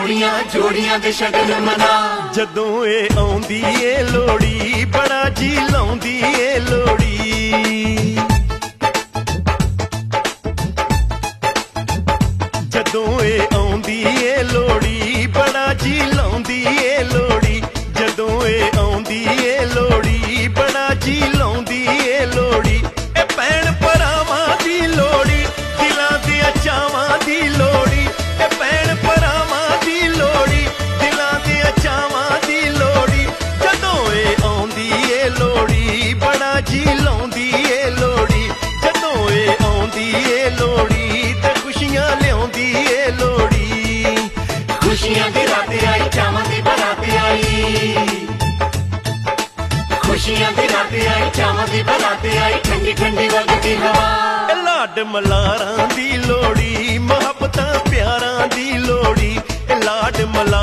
ਜੋੜੀਆਂ ਜੋੜੀਆਂ ਦੇ ਸ਼ਗਨ ਮਨਾ। ਜਦੋਂ ਇਹ ਆਉਂਦੀ ਏ ਲੋੜੀ ਬੜਾ ਜੀ ਲਾਉਂਦੀ ਏ ਲੋੜੀ ਜਦੋਂ ਇਹ ਆਉਂਦੀ ਏ ਖੁਸ਼ੀਆਂ ਦੀ ਰਾਤ ਆਈ, ਚਾਵਾਂ ਦੀ ਬਰਾਤ ਆਈ। ਖੁਸ਼ੀਆਂ ਦੀ ਰਾਤ ਆਈ, ਚਾਵਾਂ ਦੀ ਬਰਾਤ ਆਈ, ਠੰਡੀ ਠੰਡੀ ਵਗਦੀ ਹਵਾ। ਲਾਡ ਮਲਾਰਾਂ ਦੀ ਲੋੜੀ ਮੁਹੱਬਤਾਂ ਪਿਆਰਾਂ ਦੀ ਲੋੜੀ ਲਾਡ ਮਲ